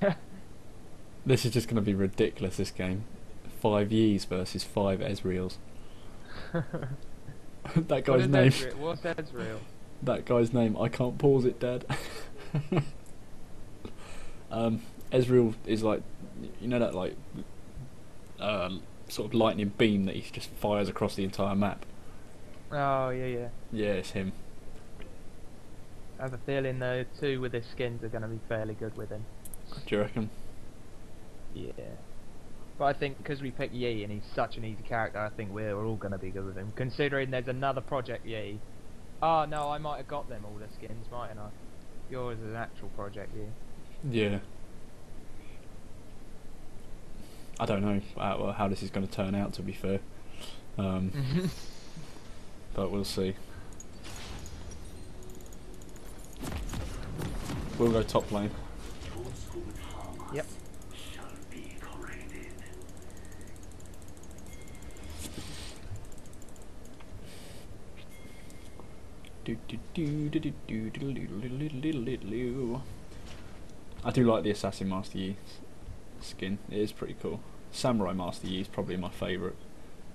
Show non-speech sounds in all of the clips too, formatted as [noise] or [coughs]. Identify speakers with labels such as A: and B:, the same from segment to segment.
A: [laughs] This is just going to be ridiculous. This game, five Yis versus five Ezreals. [laughs] that guy's name.
B: Ezreal? What's Ezreal? [laughs]
A: That guy's name. I can't pause it, Dad. um, Ezreal is like, you know that like, um, sort of lightning beam that he just fires across the entire map.
B: Oh yeah, yeah.
A: Yeah, it's him.
B: I have a feeling the two with his skins are going to be fairly good with him.
A: Do you reckon?
B: Yeah. But I think because we picked Yi and he's such an easy character, I think we're all going to be good with him. Considering there's another Project Yi. Oh no, I might have got them all the skins, mightn't I? Yours is an actual Project Yi.
A: Yeah. I don't know how, how this is going to turn out. To be fair, um, [laughs] but we'll see. We'll go top lane. I do like the Assassin Master Yi skin. It is pretty cool. Samurai Master Yi is probably my favourite,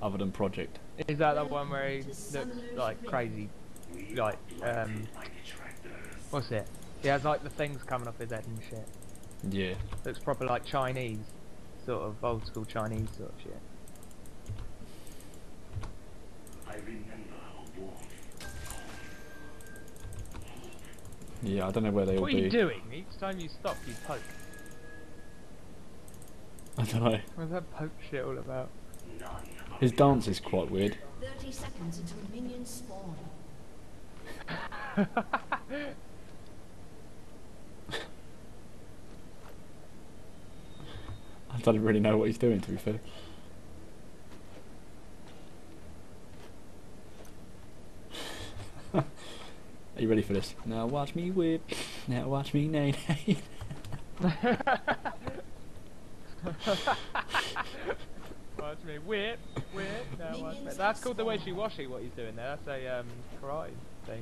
A: other than Project.
B: Is that the one where he looks like crazy? Like, um. What's it? He has like the things coming off his head and shit.
A: Yeah.
B: Looks proper like Chinese. Sort of old school Chinese sort of shit.
A: Yeah, I don't know where they all
B: What are you doing? Each time you stop, you poke. [laughs]
A: I don't know.
B: What's that poke shit all about?
A: His dance is quite weird.
C: 30 seconds until minions spawn. [laughs]
A: I don't really know what he's doing, to be fair. You ready for this? Now watch me whip. Now watch me nay nay.
B: watch me whip, whip. No, watch me. That's called the way she washi. What he's doing there. That's a um, karate thing.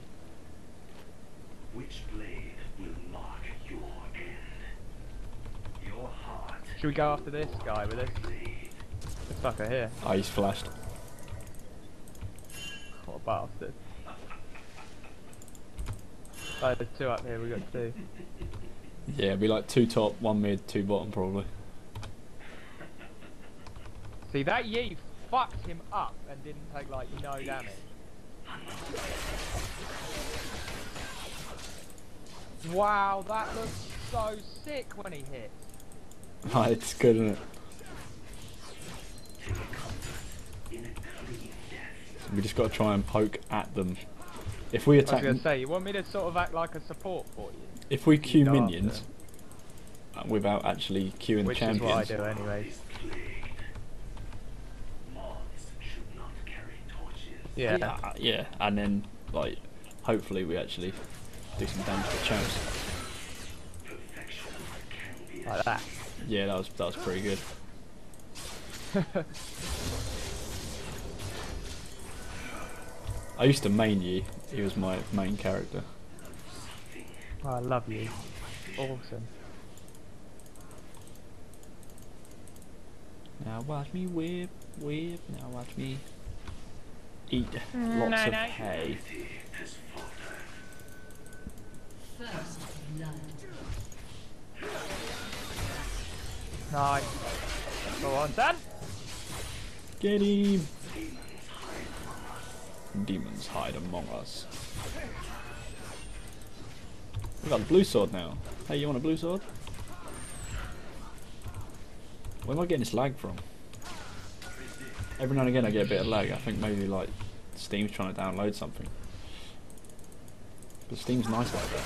D: Which blade will mark your end? Your heart.
B: Should we go after this guy with this? This fucker here.
A: Oh, he's flashed.
B: What a bastard. Oh, there's two up here. We got two.
A: Yeah, it'd be like two top, one mid, two bottom, probably.
B: See that Yi fucked him up and didn't take like no damage. Wow, that looks so sick when he hits. [laughs]
A: Ah, it's good, isn't it? We just got to try and poke at them. If we attack...
B: I was gonna say, you want me to sort of act like a support for you,
A: if we queue
B: go
A: minions uh, without actually queuing the
B: which is what I
A: champions,
B: do anyways.
D: Moths should not carry torches.
B: Yeah.
A: Uh, yeah, and then like hopefully we actually do some damage to the champs.
D: Perfection can be
B: Like that.
A: Yeah, that was that was pretty good. [laughs] I used to main Yi. He was my main character.
B: Oh, I love you. Awesome.
A: Now watch me whip, whip. Now watch me eat
B: Mm,
A: lots
B: no,
A: of
B: no.
A: hay.
C: First blood.
B: Nice. Go on, son.
A: Get him! Demons hide among us. We got a blue sword now. Hey, you want a blue sword? Where am I getting this lag from? Every now and again I get a bit of lag. I think maybe like Steam's trying to download something. But Steam's nice like that.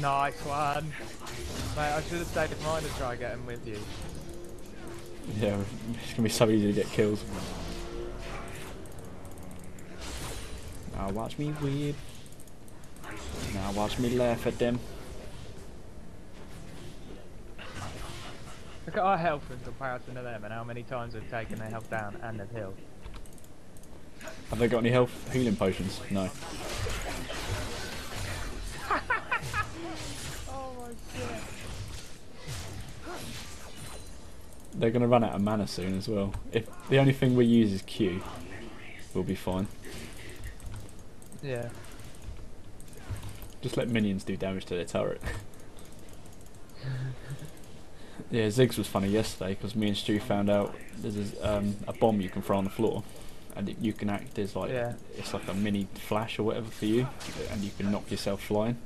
B: Nice one. Mate, I should have taken mine to try getting with you.
A: Yeah, it's gonna be so easy to get kills. Now watch me whip. Now watch me laugh at them.
B: Look at our health in comparison to them and how many times we've taken their health down and they've healed.
A: Have they got any health healing potions? No. They're gonna run out of mana soon as well. If the only thing we use is Q, we'll be fine.
B: Yeah.
A: Just let minions do damage to their turret. [laughs] yeah, Ziggs was funny yesterday because me and Stu found out there's a, um, a bomb you can throw on the floor, and it, you can act as like
B: Yeah.
A: it's like a mini flash or whatever for you, and you can knock yourself flying.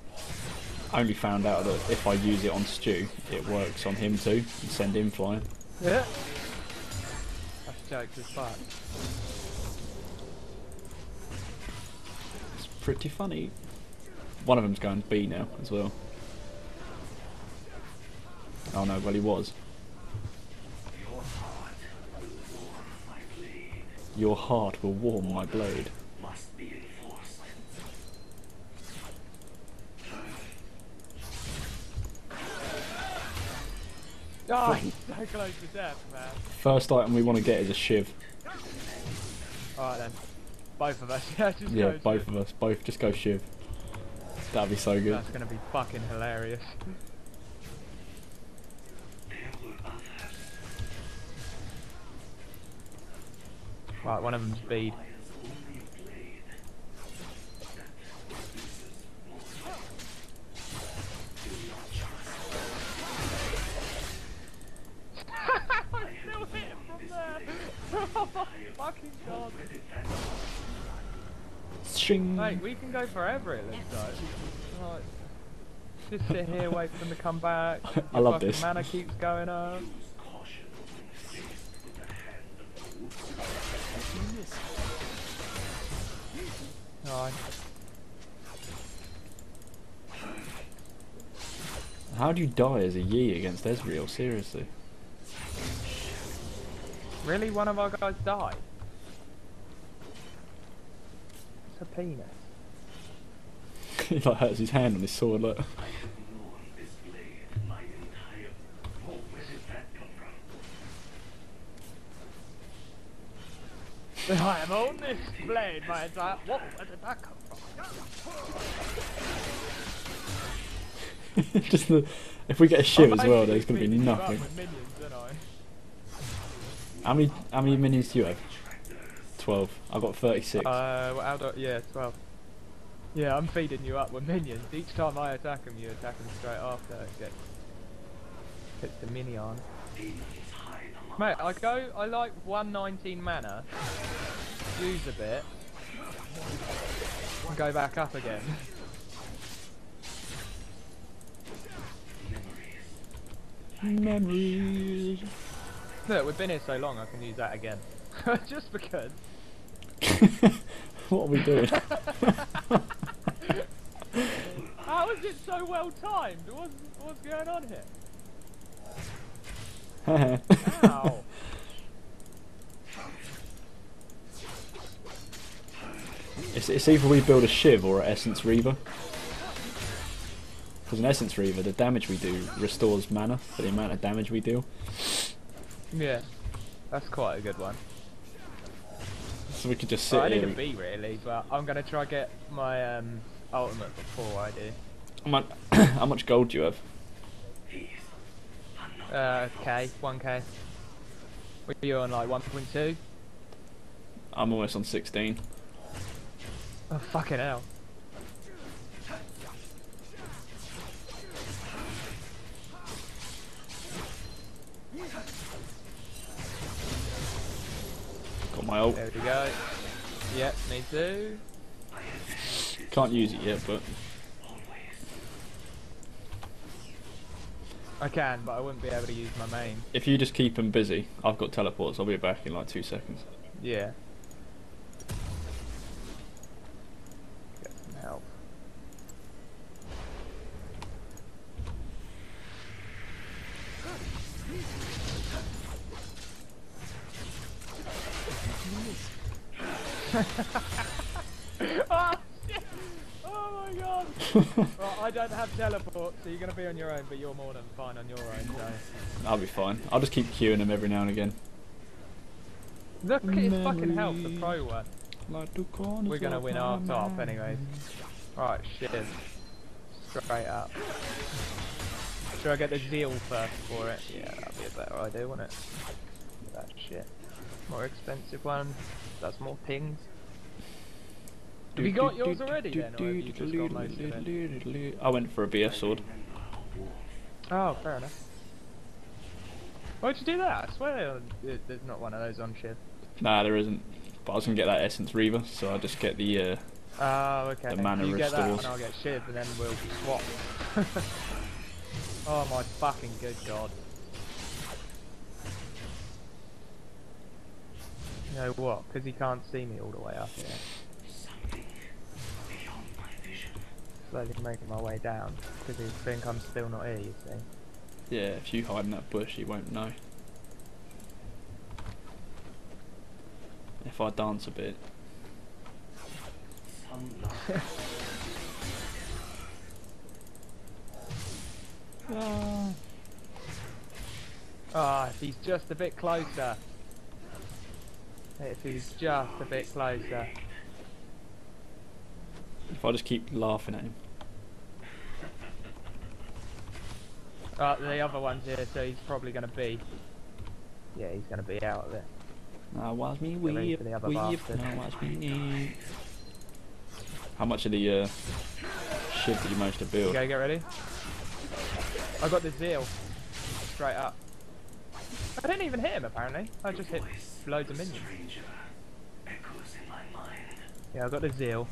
A: Only found out that if I use it on Stu, it works on him too, and send him flying.
B: Yeah. That's jokes as fuck.
A: It's pretty funny. One of them's going B now as well. Oh no, well he was.
D: Your heart will warm my blade.
A: Your heart will warm my blade.
D: Must be enforced.
B: Oh, he's so close to death, man.
A: First item we want to get is a shiv.
B: Alright then. Both of us. [laughs] Yeah, just
A: Yeah, both
B: shit.
A: of us. Both just go shiv. That'd be so good.
B: That's gonna be fucking hilarious.
D: There were others.
B: Right, one of them's bead. Oh my fucking god.
D: Already that
A: Shing.
B: Mate, we can go forever it looks like. Right. Just sit here, wait for them to come back. [laughs]
A: I love this.
B: Mana keeps going up.
D: use caution when faced with the hand of the
B: Right.
A: How do you die as a Yi against Ezreal? Seriously.
B: Really? One of our guys died? It's a penis. [laughs]
A: he like hurts his hand on his sword. Look.
D: I have known this blade my entire. Oh, where did that come from?
B: I am on this blade, my entire. What? Where did that come from? [laughs]
A: just the, if we get a shiv as well, there's gonna be
B: beating you up
A: nothing.
B: with minions, aren't I?
A: How many how many minions do you have? Twelve. I've got thirty-six.
B: Uh, well, do, yeah, 12. Yeah, I'm feeding you up with minions. Each time I attack them, you attack them straight after. It gets, the minion.
D: Demons hide
B: Mate, I go, I like 119 mana, use a bit, and go back up again.
A: Memories.
B: Look, we've been here so long, I can use that again. [laughs] Just because. [laughs]
A: what are we doing? [laughs]
B: How is it so well timed? What's, what's going on here? Ow.
A: it's, it's either we build a shiv or an essence reaver. Because an essence reaver, the damage we do restores mana for the amount of damage we deal.
B: Yeah, that's quite a good one.
A: So we could just sit
B: Well, I need a B really, but I'm gonna try get my um, ultimate before I do.
A: How much, [coughs] how much gold do you have?
D: these. I'm not
B: Uh, K, 1K. Were you on like 1.2?
A: I'm almost on 16.
B: Oh, fucking hell.
A: My ult.
B: There we go. Yep, me too.
A: Can't use it yet, but.
B: I can, but I wouldn't be able to use my main.
A: if you just keep them busy, I've got teleports. I'll be back in like two seconds.
B: Yeah. Get some help. [laughs] oh shit! Oh my god! right, I don't have teleport, so you're gonna be on your own, but you're more than fine on your own, so.
A: I'll be fine. I'll just keep queuing them every now and again.
B: Look at his fucking health, the pro one.
A: Like two
B: We're gonna win our top
A: anyway.
B: anyways. Right, shit. Straight up. Should I get the zeal first for it? Yeah, that'd be a better idea, wouldn't it? That shit. More expensive one. That's more pings. Have you got yours already then, or have you just got most of it?
A: I went for a BF sword.
B: Oh, fair enough. Why'd you do that? I swear there's not one of those on shift.
A: Nah, there isn't. But I was gonna get that Essence Reaver, so I'll just get the. Uh,
B: Oh, okay.
A: The mana
B: you get that and I'll get Shiv and then we'll swap. [laughs] oh my fucking good god. You know what? Because he can't see me all the way up here.
D: Something beyond my vision.
B: Slowly making my way down. Because he think I'm still not here, you see.
A: yeah, if you hide in that bush, he won't know. If I dance a bit,
D: Some love. [laughs]
B: Ah, if he's just a bit closer. If he's just a bit closer.
A: If I just keep laughing at him.
B: Uh, the other one's here, so he's probably going to be. Yeah, he's going to be out of it.
A: Now watch me weep,
B: for the other
A: weep, now watch me weep. How much of the uh, shit did you manage to build?
B: Okay, get ready. I got the zeal. Straight up. I didn't even hit him apparently. I just hit loads of minions.
D: Echoes in my mind.
B: Yeah, I got the zeal.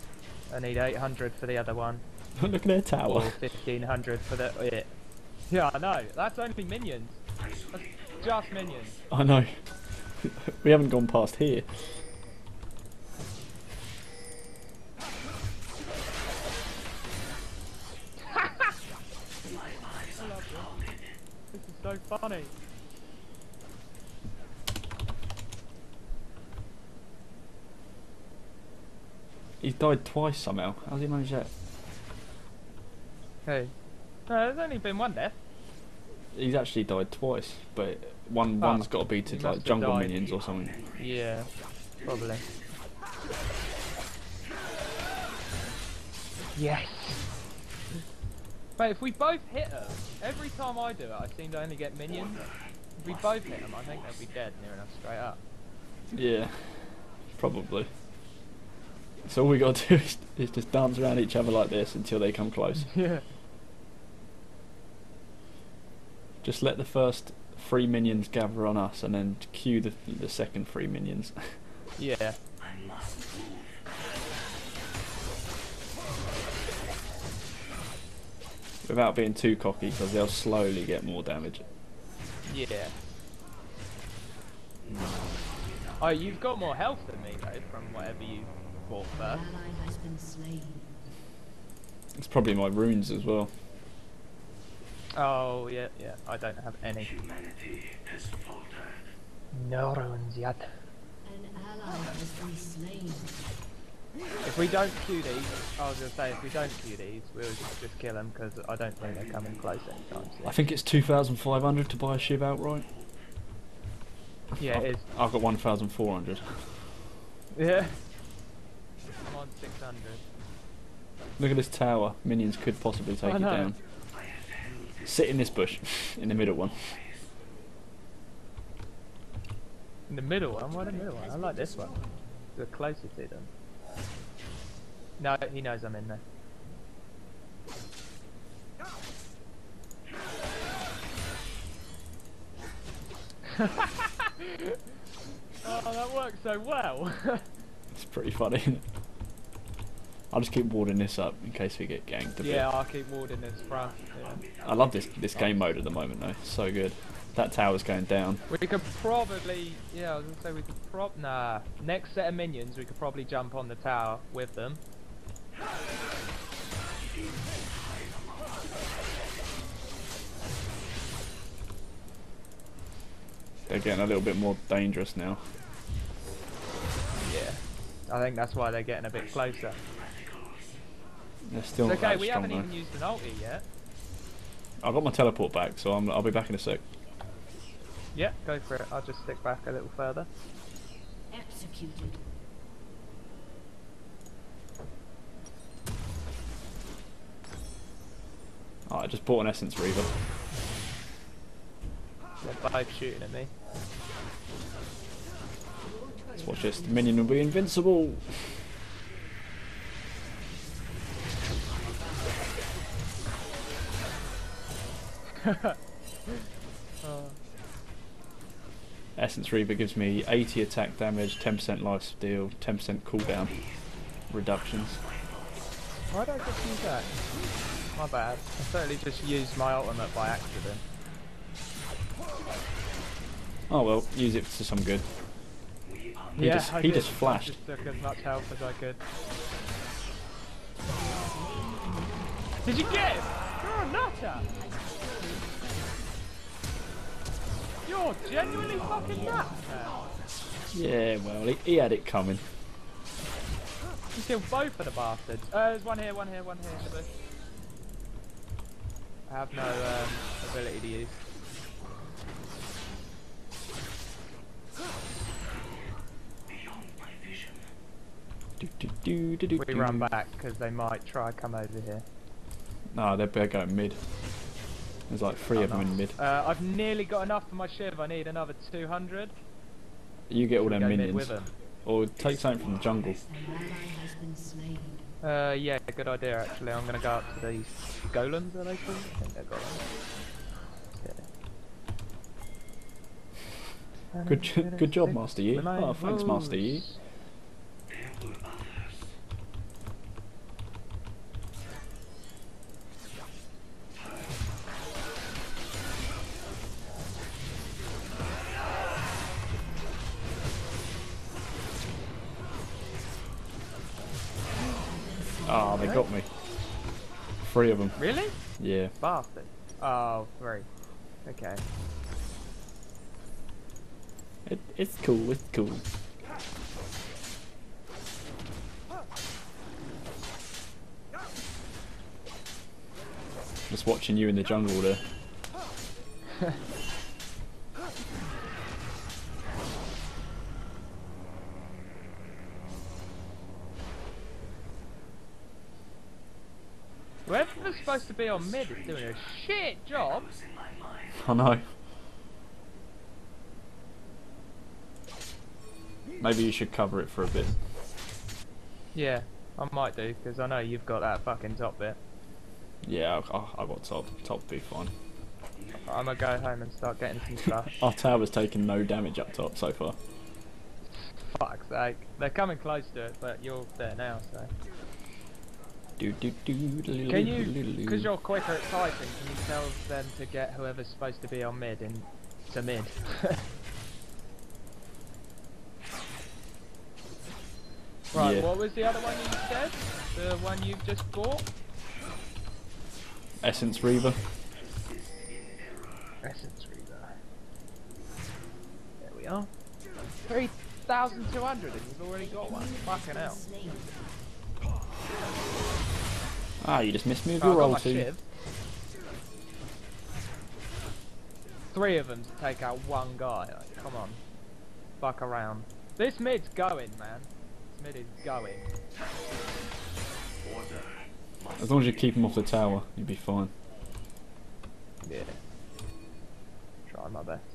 B: I need 800 for the other one. [laughs]
A: Look at their
B: Or
A: tower.
B: 1500 for the it. Yeah, I know. That's only minions. That's just minions.
A: I know. [laughs] we haven't gone past here. [laughs]
D: My eyes are clouded.
B: This is so funny.
A: He's died twice somehow. How's he managed that?
B: Hey. No, there's only been one death.
A: He's actually died twice, but one
B: Oh,
A: one's got to be to like jungle
B: died.
A: minions or something.
B: Yeah, probably. Yes. But if we both hit them, every time I do it, I seem to only get minions. If we both hit them, I think they'll be dead near enough straight up.
A: Yeah, probably. So all we got to do [laughs] is, is just dance around each other like this until they come close. [laughs]
B: Yeah.
A: Just let the first three minions gather on us, and then cue the the second three minions. [laughs]
B: Yeah.
D: I must move.
A: Without being too cocky, because they'll slowly get more damage.
B: Yeah. Oh, you've got more health than me though, from whatever you bought
C: An
B: first.
C: ally has been slain.
A: It's probably my runes as well.
B: Oh, yeah, yeah. I don't have any.
D: Humanity has faltered.
B: No runes yet.
C: An ally has been slain.
B: If we don't queue these, I was gonna say if we don't queue these, we'll just, just kill them because I don't think they're coming close anytime soon.
A: I think it's 2,500 to buy a Shiv outright.
B: yeah,
A: I've,
B: it is.
A: I've got 1,400.
B: Yeah. I'm 600.
A: Look at this tower. Minions could possibly take
B: I
A: it
B: know.
A: down. Sit in this bush, [laughs] in the middle one.
B: In the middle one, why the middle one? I like this one. We're closer to them. No, he knows I'm in there. [laughs] oh, that worked so well. [laughs]
A: It's pretty funny. I'll just keep warding this up in case we get ganked a bit.
B: yeah, I'll keep warding this front. Yeah.
A: I love this this game mode at the moment though. So good. That tower's going down.
B: We could probably, yeah, I was gonna say we could prob. Nah, next set of minions, we could probably jump on the tower with them.
A: They're getting a little bit more dangerous now.
B: Yeah, I think that's why they're getting a bit closer.
A: They're still
B: It's
A: not
B: okay,
A: that
B: we
A: strong
B: haven't
A: though.
B: even used an ulti yet.
A: I've got my teleport back, so I'm, I'll be back in a sec.
B: Yeah, go for it. I'll just stick back a little further.
C: Executed.
A: Alright, I just bought an Essence Reaver.
B: They're both shooting at me.
A: Let's watch this. The minion will be invincible.
B: Oh. [laughs]
A: Essence Reaver gives me 80 attack damage, 10% life steal, 10% cooldown reductions.
B: Why did I just use that? My bad. I certainly just used my ultimate by accident.
A: Oh well, use it to some good. He
B: yeah,
A: just-
B: I
A: he
B: did.
A: just
B: I
A: flashed.
B: just took as much health as I could. Did you get him? You're a nutter! You're genuinely fucking nuts.
A: Yeah, well, he, he had it coming.
B: You killed both of the bastards. Uh, there's one here, one here, one here in the bush. I have no um, ability to use.
D: Beyond my vision.
A: Do, do, do,
B: We run back because they might try to come over here.
A: No, they're better going mid. There's like three
B: Oh,
A: of them in
B: nice.
A: mid.
B: Uh, I've nearly got enough for my shiv. I need another 200.
A: You get all
B: Should
A: them minions.
B: them?
A: Or take something from the jungle.
C: An ally has been slain.
B: Uh, yeah, good idea actually. I'm gonna go up to these golems, are they called? I think they're golems. Yeah.
A: Good, good job, Master Yi. Oh, thanks, Master Yi. Three of them.
B: Really?
A: Yeah.
B: Bastard. Oh, three. Okay.
A: It, it's cool, it's cool. Just watching you in the jungle there. [laughs]
B: Whoever's supposed to be on mid is doing a shit job.
D: Was in my.
A: I know. Maybe you should cover it for a bit.
B: Yeah, I might do because I know you've got that fucking top bit.
A: Yeah, I, I, I got top. Top be fine.
B: I'm gonna go home and start getting some stuff. [laughs]
A: Our tower's taken no damage up top so far.
B: Fuck's sake. They're coming close to it, but you're there now, so.
A: Do, do, do,
B: Can you, because you're quicker at typing, can you tell them to get whoever's supposed to be on mid in to mid? [laughs] right,
A: Yeah.
B: what was the other one you said? The one you've just bought?
A: Essence Reaver.
B: Essence Reaver. There we are. 3,200 and you've already got one. Fucking hell.
A: Ah, you just missed me with
B: Oh,
A: your
B: got
A: roll
B: shiv. Three of them to take out one guy. Like, come on. Fuck around. This mid's going, man. This mid is going.
A: As long as you keep him off the tower, you'll be fine.
B: Yeah. Try my best.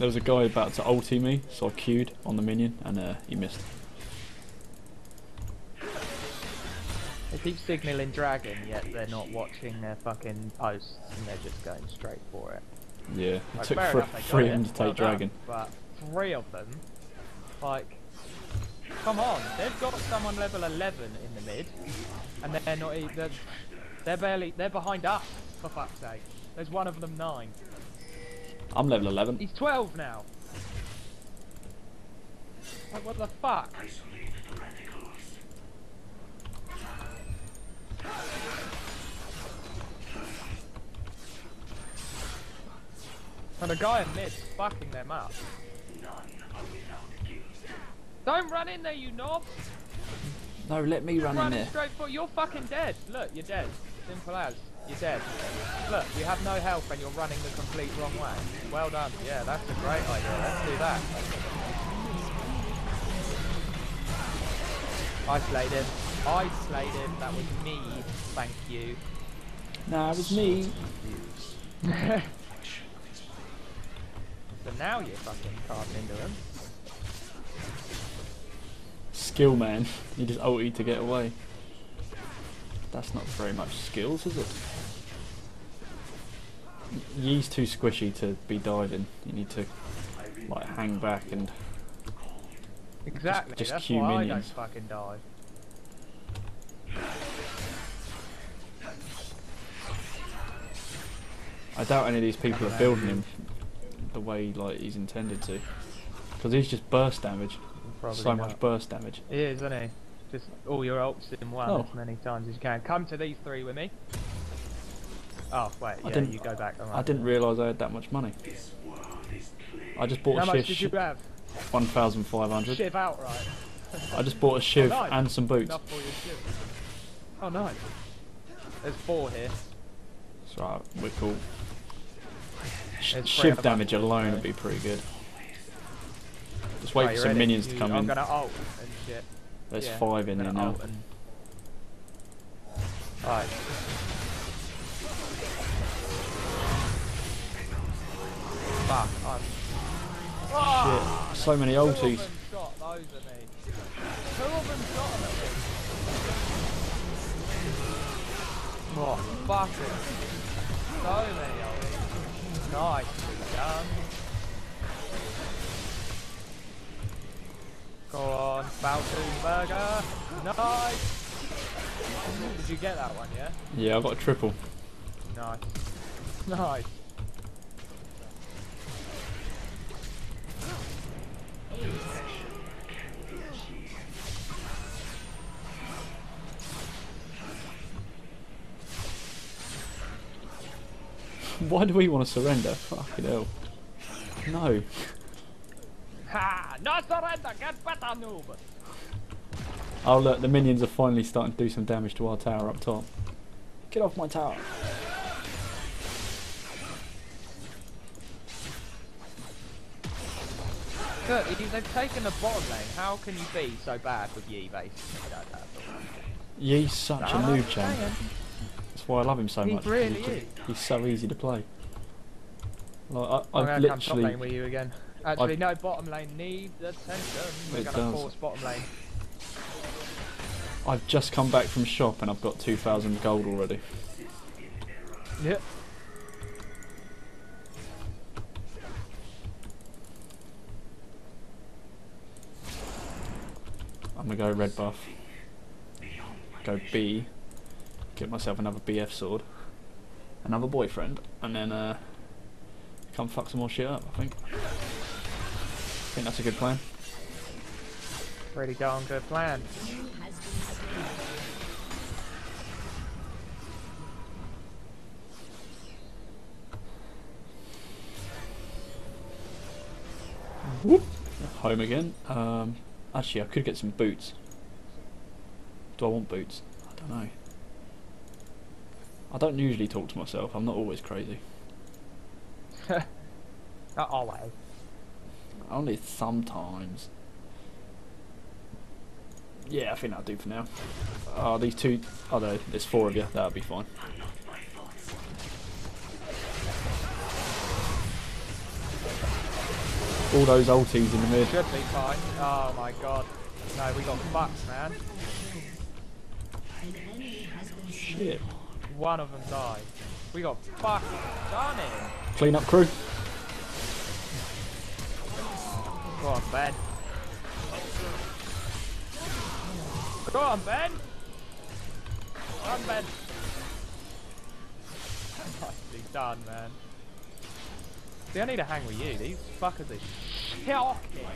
A: There was a guy about to ulti me, so I queued on the minion, and uh, he missed.
B: They keep signalling dragon, yet they're not watching their fucking posts, and they're just going straight for it.
A: Yeah, it
B: Like,
A: took
B: enough,
A: three of them to
B: well
A: take
B: done,
A: dragon.
B: But three of them, like, come on, they've got someone level 11 in the mid, and they're not. even, They're, they're barely. They're behind us. For fuck's sake. There's one of them nine.
A: I'm level 11.
B: He's 12 now. Like, what the fuck?
D: Isolate the radicals.
B: And the guy in mid's fucking them up.
D: None are without guilt.
B: Don't run in there, you knob!
A: No, let me run in there.
B: straight for you're fucking dead. Look, you're dead. Simple as. You're dead. Look, you have no health and you're running the complete wrong way. Well done. Yeah, that's a great idea. Let's do that. I slayed him. I slayed him. That was me. Thank you.
A: Nah, it was me. [laughs]
B: So now you're fucking carving into him.
A: Skill man. He just ulted to get away. That's not very much skills, is it? Yi's too squishy to be diving. You need to like hang back and
B: Exactly.
A: just
B: why
A: minions.
B: I don't fucking dive.
A: I doubt any of these people are building him the way like he's intended to. Because he's just burst damage.
B: Probably
A: so
B: not.
A: much burst damage.
B: He is, isn't he? Just oh, all your ults in one
A: Oh.
B: as many times as you can. Come to these three with me. Oh wait,
A: I
B: yeah,
A: didn't-
B: you go back.
A: I didn't realise I had that much money.
D: This world is clear.
A: I just bought
B: How
A: a
B: much
A: shiv,
B: did you have?
A: 1,500.
B: Shiv outright. [laughs]
A: I just bought a shiv
B: nice.
A: and some boots.
B: For your shiv. Oh nice. There's four here.
A: That's right, we're cool. Sh-
B: There's
A: shiv damage alone would be pretty good. Just wait
B: Right,
A: for some
B: ready?
A: minions to come
B: I'm
A: in.
B: gonna ult and shit.
A: There's
B: Yeah,
A: five in there now.
B: Alright. Fuck, I'm... Ah!
A: Shit, so many ulties.
B: shot those. Two of them shot at me. Oh, fuck it. So many ulties. Nice, done. Go on, Falcon Burger. Nice. Did you get that one, yeah?
A: Yeah, I got a triple.
B: Nice. Nice.
A: Why do we want to surrender? Fucking hell. No.
B: Ha! No surrender! Get better, noob!
A: Oh look, the minions are finally starting to do some damage to our tower up top. Get off my tower.
B: Look, if they've taken the bottom lane. How can you be so bad with Yi, basically? That, that's
A: such a
B: I'm
A: noob
B: not
A: champ.
B: Saying.
A: That's why I love him so
B: He
A: much. 'cause
B: really
A: he's, just-
B: is.
A: he's so easy to play. Like I,
B: I'm
A: I've
B: gonna come top lane with you again. Actually,
A: I've-
B: no, bottom lane needs attention. We're
A: It
B: gonna
A: does.
B: force bottom lane.
A: I've just come back from shop and I've got 2,000 gold already.
B: Yep.
A: I'm gonna go red buff. Go B. Get myself another BF sword. Another boyfriend. And then uh, come fuck some more shit up, I think. I think that's a good plan.
B: Pretty darn good plan.
C: Has been slain.
A: Whoop. Home again. Um, actually, I could get some boots. Do I want boots? I don't know. I don't usually talk to myself. I'm not always crazy. [laughs]
B: Uh, always.
A: Only sometimes. Yeah, I think that'll do for now. Oh, these two. Oh, no, there's four of you. That'll be fine. All those ulties in the mid.
B: Should be fine. Oh my god. No, we got fucked, man.
C: An enemy has been slain.
A: Shit.
B: One of them died. We got fucking done it.
A: Clean up crew.
B: Go on, Ben. Go on, Ben. Go on, Ben. Nicely done, man. See, I need to hang with you. These fuckers are shocking.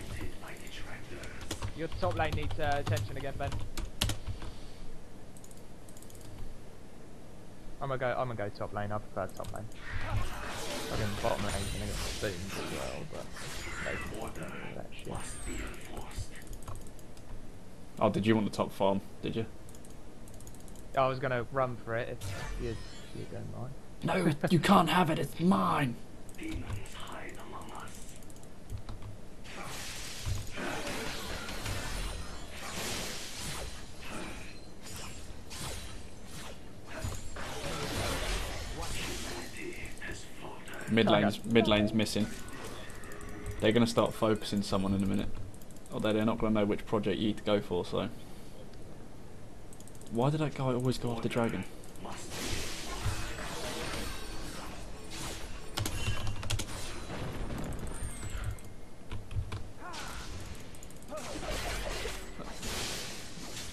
B: Your top lane needs uh, attention again, Ben. I'm gonna go. I'm gonna go top lane. I prefer top lane. Fucking bottom lane's gonna get spoons as well, but basically, that shit.
A: Oh, did you want the top farm? Did you?
B: I was gonna run for it if you, if you don't mind.
A: No, you can't have it. It's mine. Mid lane's mid lane's missing. They're gonna start focusing someone in a minute. Although they're not gonna know which project you need to go for, so. Why did that guy always go after dragon?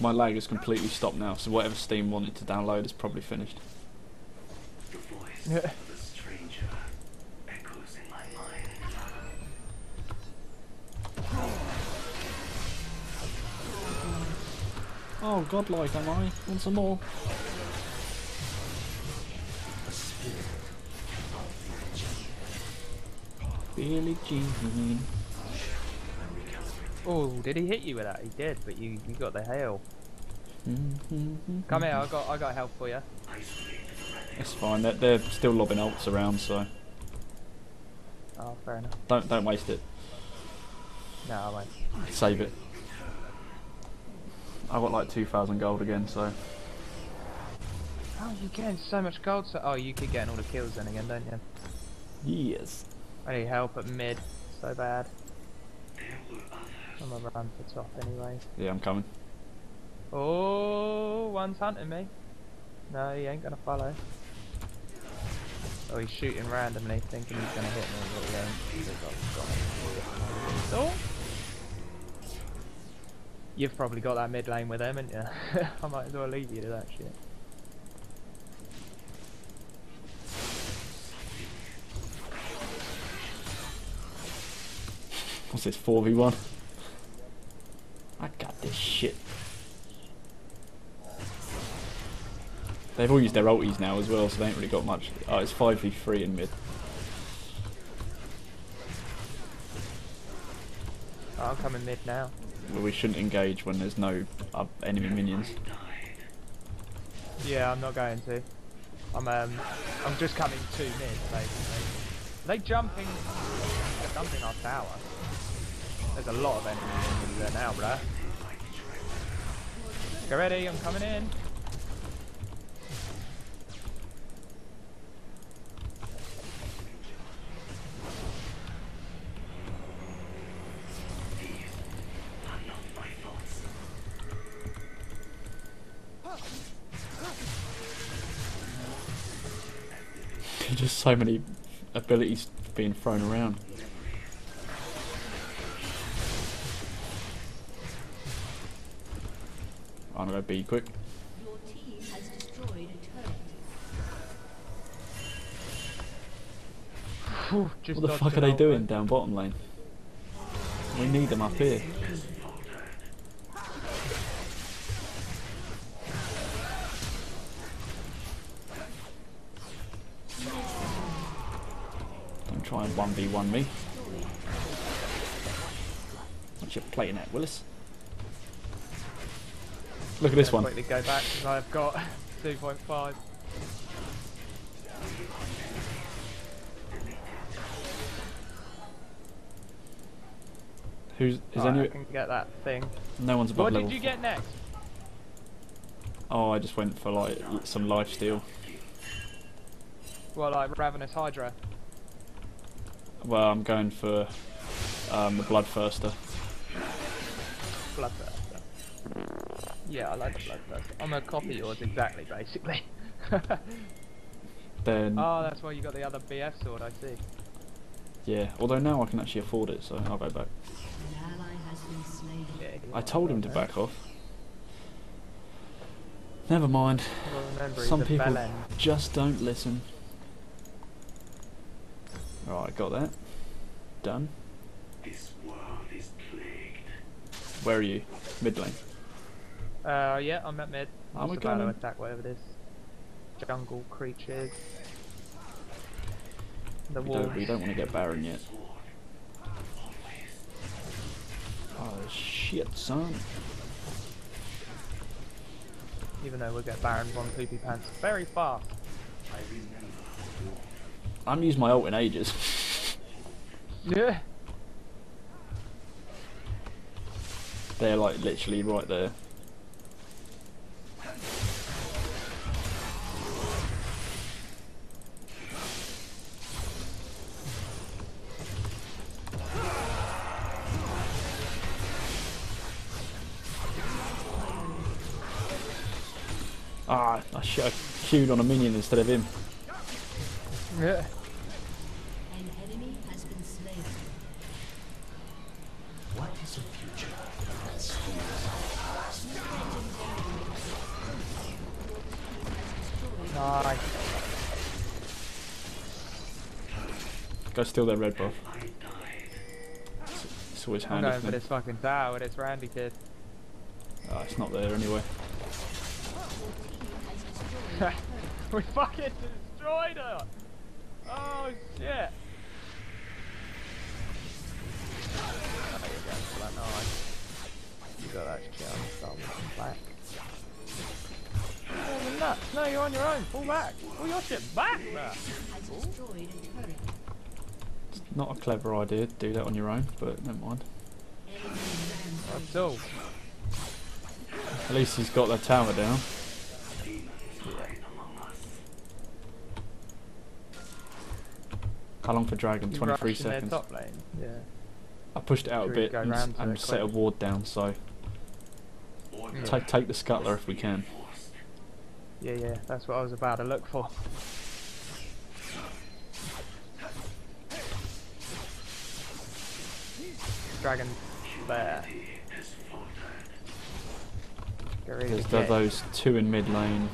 A: My lag has completely stopped now, so whatever Steam wanted to download is probably finished.
B: Yeah.
A: Oh, godlike am I? Want some more? Billie Jean.
B: Oh, did he hit you with that? He did, but you you got the hail. Mm-hmm. Come here, I got I got help for you.
A: It's fine. They're, they're still lobbing ults around, so
B: Oh, fair enough.
A: don't don't waste it.
B: No, I won't.
A: Save it. I got like two thousand gold again, so
B: Oh, you're getting so much gold. So oh, you keep getting all the kills then again, don't you?
A: yes.
B: I need help at mid. So bad.
D: There were others.
B: I'm gonna run for top anyway.
A: Yeah, I'm coming.
B: Oh, one's hunting me. No, he ain't gonna follow. Oh, he's shooting randomly, thinking he's gonna hit me, but he ain't. Because you've probably got that mid lane with him, haven't you? [laughs] I might as well leave you to that shit.
A: What's this? Four v one. I got this shit. They've all used their ulties now as well, so they ain't really got much. Oh, it's five v three in mid.
B: Oh, I'm coming mid now.
A: We shouldn't engage when there's no uh, enemy minions.
B: Yeah, I'm not going to. I'm um, I'm just coming to mid basically. Are they jumping? They're jumping our tower. There's a lot of enemies there now, bruh. Get ready, I'm coming in.
A: So many abilities being thrown around. I'm gonna be quick.
C: Your team has destroyed a turret.
B: Phew, just
A: What the fuck are they doing
B: but-
A: down bottom lane? We need them up here. 1v1 me. What you playing at, Willis? Look at this one.
B: Quickly go back because I've got 2.5.
A: Who's is
B: Alright, I can get that thing.
A: No one's above
B: What
A: level.
B: did you get next?
A: Oh, I just went for like some life steal.
B: Well, like Ravenous Hydra.
A: Well, I'm going for um, the Bloodthirster.
B: Bloodthirster. Yeah, I like the Bloodthirster. I'm gonna copy yours exactly, basically. [laughs] [laughs]
A: Then
B: oh, that's why you got the other BF sword, I see.
A: yeah, although now I can actually afford it, so I'll go back.
C: An ally has been slain.
B: Yeah,
A: I told him to
B: that.
A: back off. Never mind.
B: Well,
A: Some people just don't listen. Alright, got that. Done.
D: This world is plagued.
A: Where are you? Mid lane.
B: Uh, yeah, I'm at mid.
A: I'm
B: I'm
A: a
B: just about to attack whatever it is. Jungle creatures. The
A: We
B: wolf.
A: don't, we don't want to get Baron yet. Oh shit, son.
B: Even though we'll get Barons on Poopy Pants very fast.
A: I'm used my ult in ages.
B: Yeah.
A: They're like literally right there. Ah, I should have queued on a minion instead of him.
B: Yeah.
C: An enemy has been slain.
D: What is the future?
B: Nice.
A: Go steal their red buff.
D: I died.
A: It's always handy.
B: going
A: for
B: for
A: them.
B: this fucking tower it's Randy kid.
A: Ah, it's not there anyway. [laughs]
B: we fucking destroyed her! Oh shit! You got nuts! No, you're on your own. Pull back. Pull your shit back,
C: turret.
A: It's not a clever idea to do that on your own, but never mind.
B: That's all.
A: At least he's got the tower down.
D: Demons hide among us.
A: How long for dragon?
B: You
A: 23
B: rush in their
A: seconds.
B: top lane. Yeah.
A: I pushed it out a
B: Should we
A: bit and, s-
B: round to
A: and set a ward down, so
D: Order
A: take take the scuttler if we can.
B: Yeah, yeah. That's what I was about to look for. Dragon there.
D: Humanity has faltered.
B: Get ready
A: There's
B: to
A: th-
B: get
A: those two in mid lane,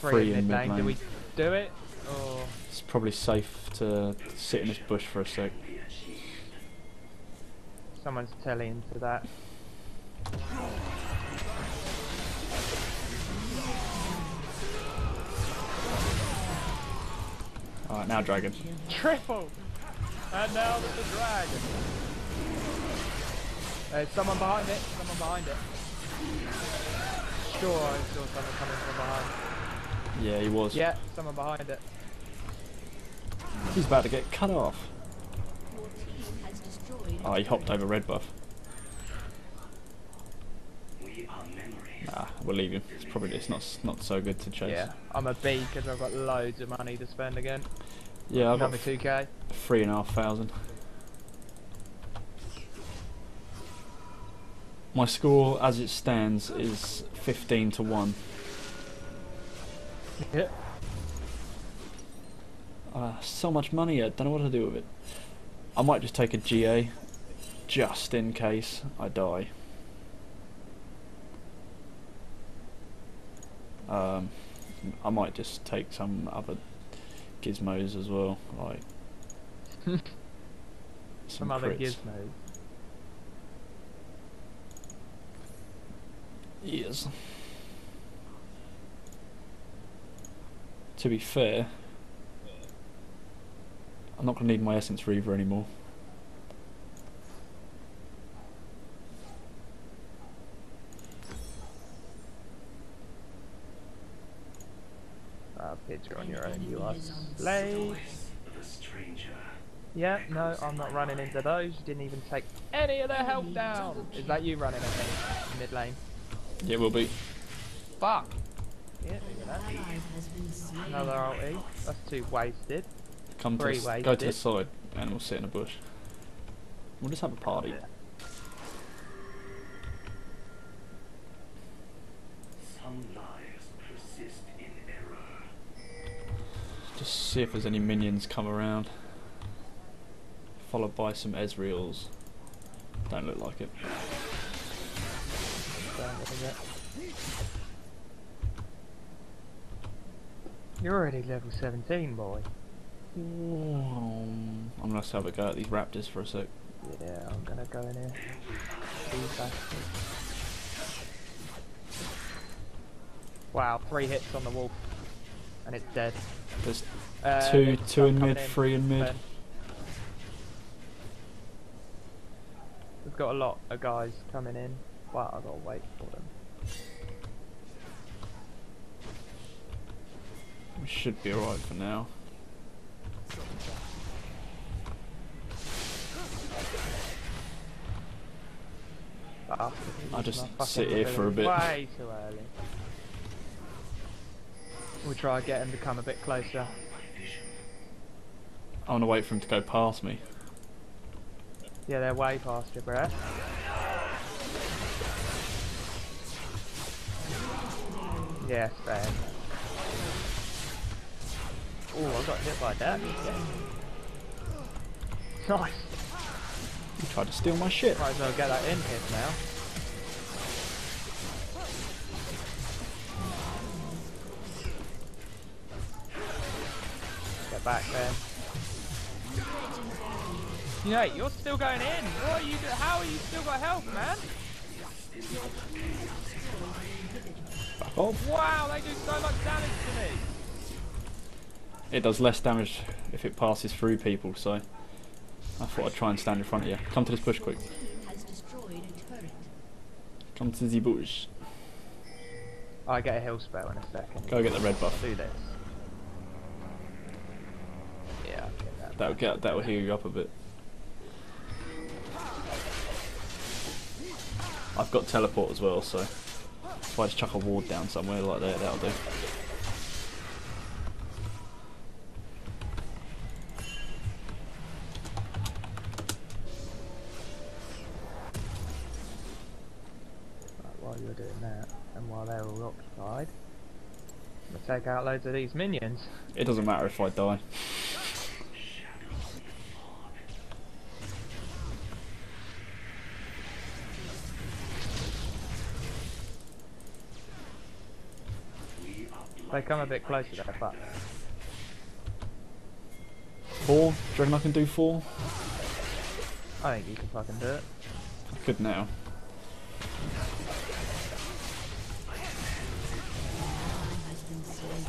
B: three
A: three
B: in
A: in
B: mid
A: mid
B: lane. Do we do it? Or
A: It's probably safe to sit in this bush for a sec.
B: Someone's telling to that?
A: Alright, now dragon.
B: Triple! And now there's the dragon. There's someone behind it. Someone behind it. Sure, I saw someone coming from behind.
A: Yeah, he was.
B: Yeah, someone behind it.
A: He's about to get cut off.
C: Your team has destroyed a
A: Oh, he hopped over red buff. Nah, we'll leave him. It's probably it's not not so good to chase.
B: Yeah, I'm a B because I've got loads of money to spend again.
A: Yeah, I've got
B: Another 2k.
A: three and a half thousand. My score, as it stands, is fifteen to one.
B: Yeah.
A: Uh, so much money, I don't know what to do with it. I might just take a GA, just in case I die. Um, I might just take some other gizmos as well, like [laughs]
B: Some other gizmos.
A: Yes. To be fair, I'm not going to need my Essence Reaver anymore.
B: Ah, picture on your own, you are.
C: is on
B: slave.
D: Voice of a stranger.
B: Yeah, no, I'm not running into those. You didn't even take any of their health down. Is that you running at me? Mid lane.
A: Yeah, it will be.
B: Fuck. Yeah, look at that.
C: Ally has.
B: Another ulti. That's too wasted.
A: Come to
B: Three
A: go to the side, and we'll sit in a bush. We'll just have a party.
D: Some lives persist in error.
A: Just see if there's any minions come around. Followed by some Ezreals. Don't look like it.
B: Don't look at it. You're already level 17, boy.
A: I'm gonna have a go at these raptors for a sec.
B: Yeah, I'm gonna go in here. Wow, three hits on the wolf. And it's dead.
A: There's
B: Uh,
A: two, two in mid, three in mid.
B: We've got a lot of guys coming in. Wow, I've got to wait for them.
A: We should be alright for now.
B: Bastard,
A: I'll just sit here for a bit.
B: Way too early. We'll try and get him to come a bit closer.
A: I want to wait for him to go past me.
B: Yeah, they're way past you, Brett. Yeah, fair. Oh, I got hit by that. Nice.
A: You tried to steal my shit.
B: Might as well get that in hit now. Get back there. You know, you're still going in. What are you? Do- how are you still got health, man?
A: Back off.
B: Wow, they do so much damage to me.
A: It does less damage if it passes through people, so I thought I'd try and stand in front of you. Come to this bush quick.
C: Team has destroyed a turret.
A: Come to the bush.
B: I get a heal spell in a second.
A: Go get the red buff.
B: do this. Yeah, I'll get that.
A: That'll get that'll heal you up a bit. I've got teleport as well, so if I just chuck a ward down somewhere like that, that'll do.
B: Take out loads of these minions.
A: It doesn't matter if I die.
B: They come a bit closer there, but
A: Four? Do you reckon I can do four?
B: I think you can fucking do it.
A: I could now.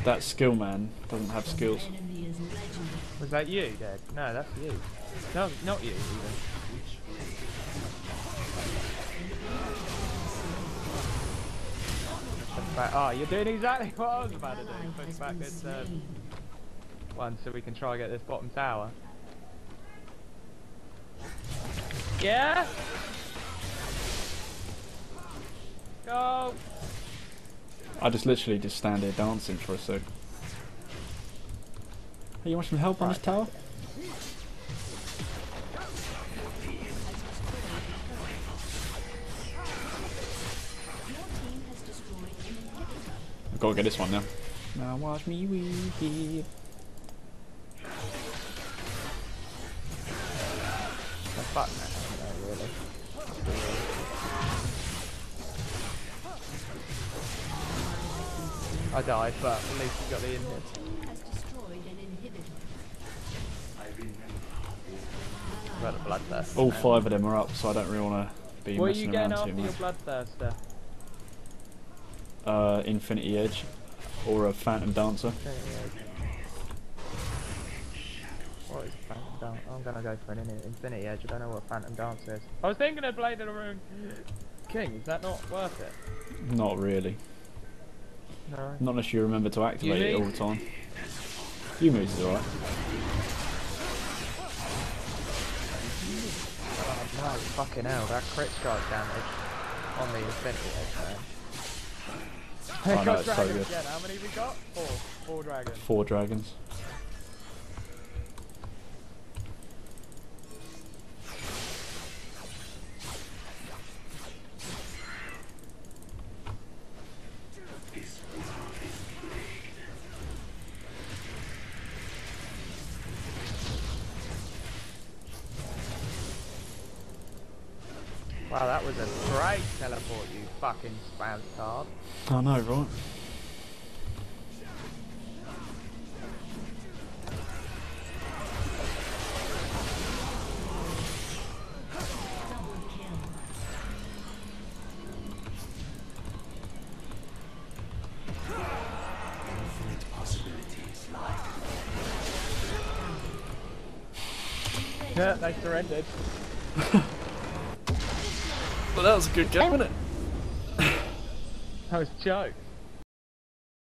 A: That skill man doesn't have skills.
B: Was that you, Dad? No, that's you. No, not you even. Oh, you're doing exactly what I was about to do. Push back this um, one so we can try and get this bottom tower. Yeah? Go!
A: I just literally just stand here dancing for a sec. Hey, you want some help on this tower?
C: Your team has destroyed an inhibitor.
A: I've got to get this one now. Now watch me weep.
B: The I died, but at least we got the in
C: Your team has inhibitor.
B: Got a bloodthirst.
A: All five of them are up, so I don't really want to be
B: What are
A: messing
B: you getting
A: around
B: after
A: too
B: your
A: much.
B: bloodthirster?
A: Uh, Infinity Edge or a Phantom Dancer.
B: What is Phantom Dance? I'm gonna go for an Infinity Edge. I don't know what Phantom Dancer is. I was thinking of Blade of the Ruined King. Is that not worth it?
A: Not really.
B: No.
A: Not unless you remember to activate it all the time. Youmuu's is alright.
B: Oh, no, fucking hell, that crit strike damage on the Infinity Edge, man.
A: I know,
B: got
A: it's so good.
B: again. How many we got? Four. Four dragons.
A: Four dragons.
B: Fucking spaz card.
A: I know, right?
B: Yeah, they surrendered. [laughs]
A: Well, that was a good game, wasn't it?
B: Was jokes.